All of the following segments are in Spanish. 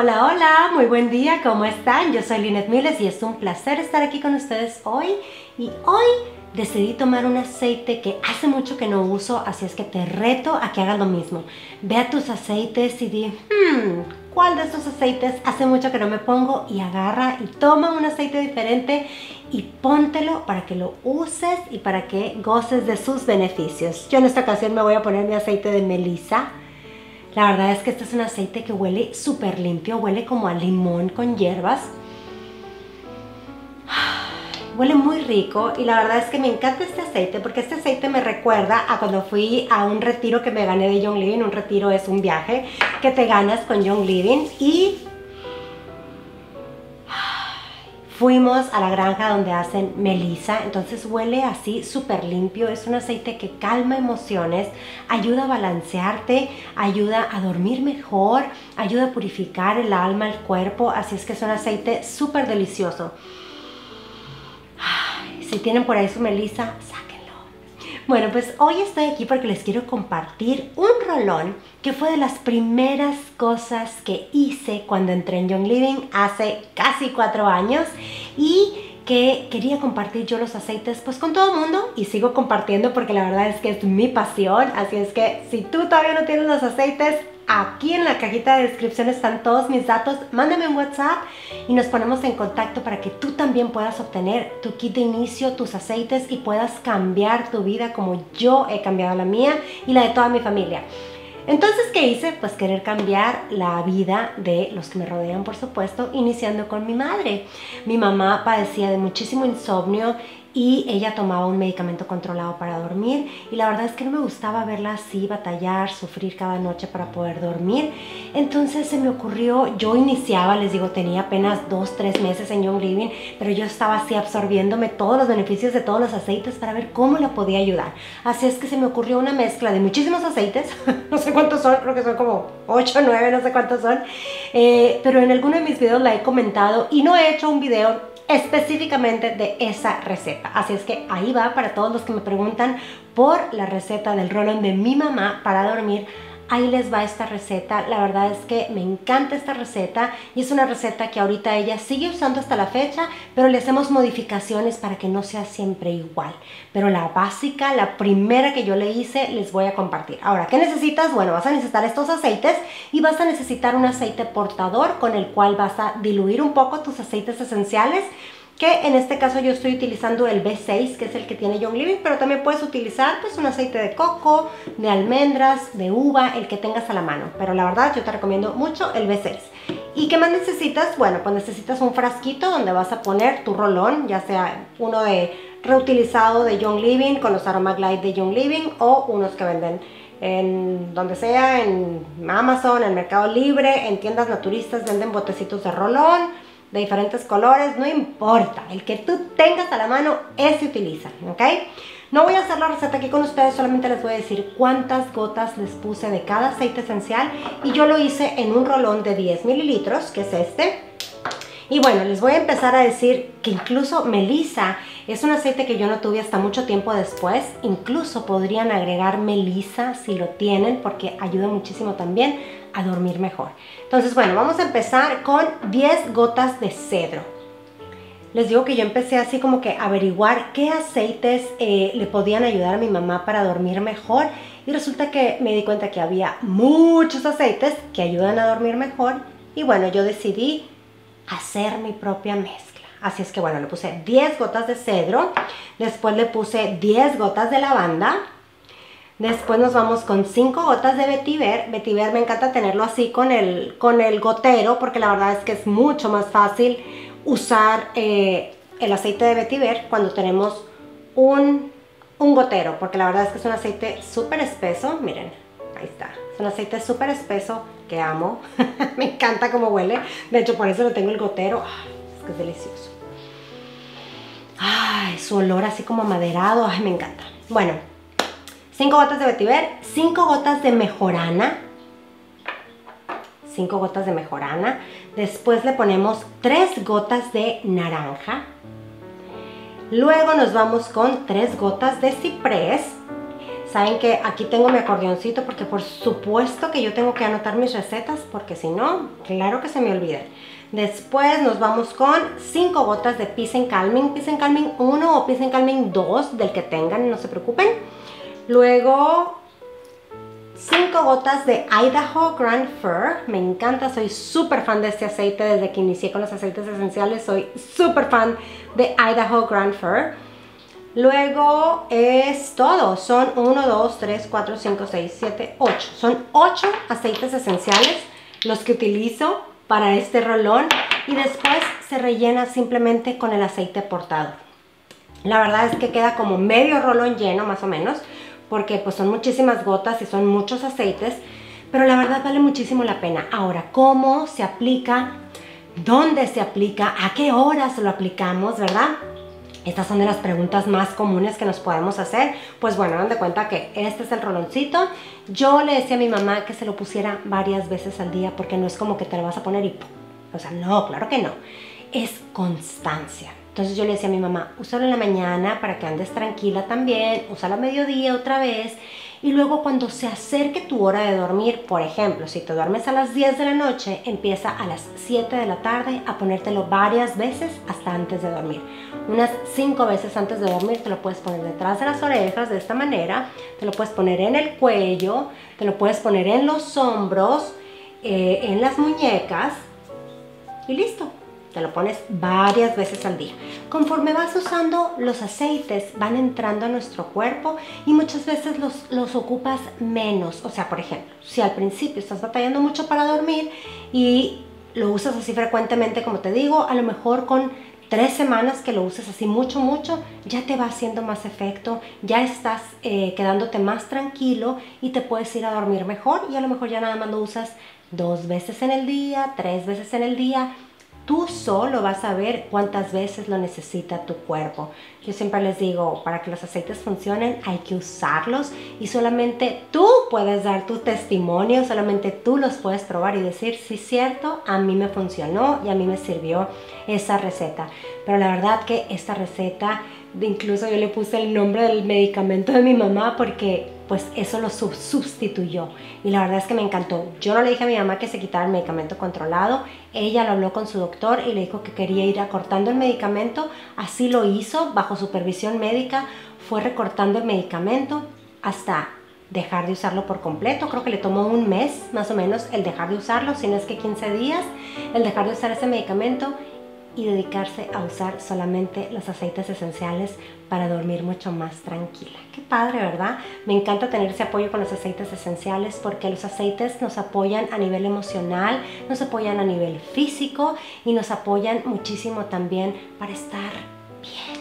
Hola, hola, muy buen día, ¿cómo están? Yo soy Linet Miles y es un placer estar aquí con ustedes hoy. Y hoy decidí tomar un aceite que hace mucho que no uso, así es que te reto a que hagas lo mismo. Ve a tus aceites y di, hmm, ¿cuál de estos aceites hace mucho que no me pongo? Y agarra y toma un aceite diferente y póntelo para que lo uses y para que goces de sus beneficios. Yo en esta ocasión me voy a poner mi aceite de melisa la verdad es que este es un aceite que huele súper limpio, huele como a limón con hierbas. Huele muy rico y la verdad es que me encanta este aceite porque este aceite me recuerda a cuando fui a un retiro que me gané de Young Living. Un retiro es un viaje que te ganas con Young Living y Fuimos a la granja donde hacen melisa, entonces huele así súper limpio, es un aceite que calma emociones, ayuda a balancearte, ayuda a dormir mejor, ayuda a purificar el alma, el cuerpo, así es que es un aceite súper delicioso. Si tienen por ahí su melisa, bueno, pues hoy estoy aquí porque les quiero compartir un rolón que fue de las primeras cosas que hice cuando entré en Young Living hace casi cuatro años. Y que quería compartir yo los aceites pues con todo el mundo y sigo compartiendo porque la verdad es que es mi pasión, así es que si tú todavía no tienes los aceites, Aquí en la cajita de descripción están todos mis datos. Mándame un WhatsApp y nos ponemos en contacto para que tú también puedas obtener tu kit de inicio, tus aceites y puedas cambiar tu vida como yo he cambiado la mía y la de toda mi familia. Entonces, ¿qué hice? Pues querer cambiar la vida de los que me rodean, por supuesto, iniciando con mi madre. Mi mamá padecía de muchísimo insomnio y ella tomaba un medicamento controlado para dormir y la verdad es que no me gustaba verla así batallar, sufrir cada noche para poder dormir. Entonces se me ocurrió, yo iniciaba, les digo, tenía apenas dos, tres meses en Young Living, pero yo estaba así absorbiéndome todos los beneficios de todos los aceites para ver cómo la podía ayudar. Así es que se me ocurrió una mezcla de muchísimos aceites, no sé cuántos son, creo que son como 8, 9, no sé cuántos son, eh, pero en alguno de mis videos la he comentado y no he hecho un video específicamente de esa receta. Así es que ahí va para todos los que me preguntan por la receta del rolón de mi mamá para dormir ahí les va esta receta. La verdad es que me encanta esta receta y es una receta que ahorita ella sigue usando hasta la fecha, pero le hacemos modificaciones para que no sea siempre igual. Pero la básica, la primera que yo le hice, les voy a compartir. Ahora, ¿qué necesitas? Bueno, vas a necesitar estos aceites y vas a necesitar un aceite portador con el cual vas a diluir un poco tus aceites esenciales que en este caso yo estoy utilizando el B6, que es el que tiene Young Living, pero también puedes utilizar pues un aceite de coco, de almendras, de uva, el que tengas a la mano. Pero la verdad yo te recomiendo mucho el B6. ¿Y qué más necesitas? Bueno, pues necesitas un frasquito donde vas a poner tu rolón, ya sea uno de reutilizado de Young Living con los Aroma Glide de Young Living o unos que venden en donde sea, en Amazon, en Mercado Libre, en tiendas naturistas venden botecitos de rolón de diferentes colores, no importa, el que tú tengas a la mano, ese utiliza, ¿ok? No voy a hacer la receta aquí con ustedes, solamente les voy a decir cuántas gotas les puse de cada aceite esencial y yo lo hice en un rolón de 10 mililitros, que es este. Y bueno, les voy a empezar a decir que incluso melisa es un aceite que yo no tuve hasta mucho tiempo después. Incluso podrían agregar melisa si lo tienen porque ayuda muchísimo también a dormir mejor. Entonces, bueno, vamos a empezar con 10 gotas de cedro. Les digo que yo empecé así como que averiguar qué aceites eh, le podían ayudar a mi mamá para dormir mejor y resulta que me di cuenta que había muchos aceites que ayudan a dormir mejor y bueno, yo decidí hacer mi propia mezcla. Así es que bueno, le puse 10 gotas de cedro, después le puse 10 gotas de lavanda, Después nos vamos con 5 gotas de vetiver. Vetiver me encanta tenerlo así con el, con el gotero porque la verdad es que es mucho más fácil usar eh, el aceite de vetiver cuando tenemos un, un gotero porque la verdad es que es un aceite súper espeso. Miren, ahí está. Un aceite súper espeso que amo. me encanta cómo huele. De hecho, por eso lo tengo el gotero. es que es delicioso. Ay, su olor así como maderado. Me encanta. Bueno, 5 gotas de vetiver, 5 gotas de mejorana, 5 gotas de mejorana, después le ponemos 3 gotas de naranja, luego nos vamos con 3 gotas de ciprés, Saben que aquí tengo mi acordeoncito porque por supuesto que yo tengo que anotar mis recetas porque si no, claro que se me olvidan. Después nos vamos con 5 gotas de Peace and Calming, Peace and Calming 1 o Peace and Calming 2 del que tengan, no se preocupen. Luego 5 gotas de Idaho Grand Fir. Me encanta, soy súper fan de este aceite desde que inicié con los aceites esenciales. Soy súper fan de Idaho Grand Fir. Luego es todo. Son 1, 2, 3, 4, 5, 6, 7, 8. Son 8 aceites esenciales los que utilizo para este rolón. Y después se rellena simplemente con el aceite portado. La verdad es que queda como medio rolón lleno más o menos porque pues son muchísimas gotas y son muchos aceites, pero la verdad vale muchísimo la pena. Ahora, ¿cómo se aplica? ¿Dónde se aplica? ¿A qué horas lo aplicamos, verdad? Estas son de las preguntas más comunes que nos podemos hacer. Pues bueno, dan de cuenta que este es el roloncito. Yo le decía a mi mamá que se lo pusiera varias veces al día porque no es como que te lo vas a poner y... O sea, no, claro que no. Es constancia. Entonces yo le decía a mi mamá, úsalo en la mañana para que andes tranquila también, úsalo a mediodía otra vez. Y luego cuando se acerque tu hora de dormir, por ejemplo, si te duermes a las 10 de la noche, empieza a las 7 de la tarde a ponértelo varias veces hasta antes de dormir. Unas 5 veces antes de dormir te lo puedes poner detrás de las orejas de esta manera, te lo puedes poner en el cuello, te lo puedes poner en los hombros, eh, en las muñecas y listo. Te lo pones varias veces al día. Conforme vas usando los aceites, van entrando a nuestro cuerpo y muchas veces los, los ocupas menos. O sea, por ejemplo, si al principio estás batallando mucho para dormir y lo usas así frecuentemente, como te digo, a lo mejor con tres semanas que lo uses así mucho, mucho, ya te va haciendo más efecto, ya estás eh, quedándote más tranquilo y te puedes ir a dormir mejor y a lo mejor ya nada más lo usas dos veces en el día, tres veces en el día Tú solo vas a ver cuántas veces lo necesita tu cuerpo. Yo siempre les digo, para que los aceites funcionen hay que usarlos y solamente tú puedes dar tu testimonio, solamente tú los puedes probar y decir, sí cierto, a mí me funcionó y a mí me sirvió esa receta. Pero la verdad que esta receta, incluso yo le puse el nombre del medicamento de mi mamá porque pues eso lo sustituyó. Y la verdad es que me encantó. Yo no le dije a mi mamá que se quitara el medicamento controlado. Ella lo habló con su doctor y le dijo que quería ir acortando el medicamento. Así lo hizo, bajo supervisión médica. Fue recortando el medicamento hasta dejar de usarlo por completo. Creo que le tomó un mes más o menos el dejar de usarlo, si no es que 15 días, el dejar de usar ese medicamento y dedicarse a usar solamente los aceites esenciales para dormir mucho más tranquila. Qué padre, ¿verdad? Me encanta tener ese apoyo con los aceites esenciales porque los aceites nos apoyan a nivel emocional, nos apoyan a nivel físico y nos apoyan muchísimo también para estar bien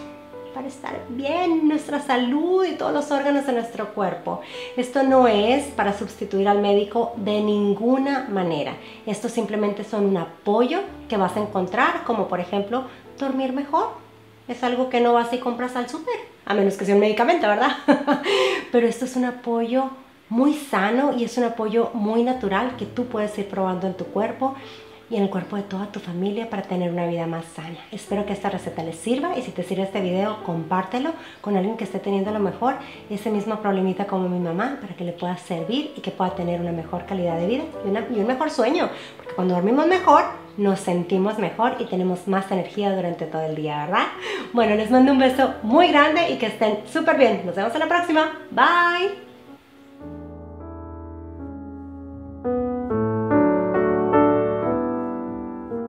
para estar bien, nuestra salud y todos los órganos de nuestro cuerpo. Esto no es para sustituir al médico de ninguna manera. Esto simplemente son un apoyo que vas a encontrar, como por ejemplo dormir mejor. Es algo que no vas y compras al súper, a menos que sea un medicamento, ¿verdad? Pero esto es un apoyo muy sano y es un apoyo muy natural que tú puedes ir probando en tu cuerpo y en el cuerpo de toda tu familia para tener una vida más sana. Espero que esta receta les sirva y si te sirve este video, compártelo con alguien que esté teniendo lo mejor ese mismo problemita como mi mamá para que le pueda servir y que pueda tener una mejor calidad de vida y, y un mejor sueño. Porque cuando dormimos mejor, nos sentimos mejor y tenemos más energía durante todo el día, ¿verdad? Bueno, les mando un beso muy grande y que estén súper bien. Nos vemos en la próxima. Bye.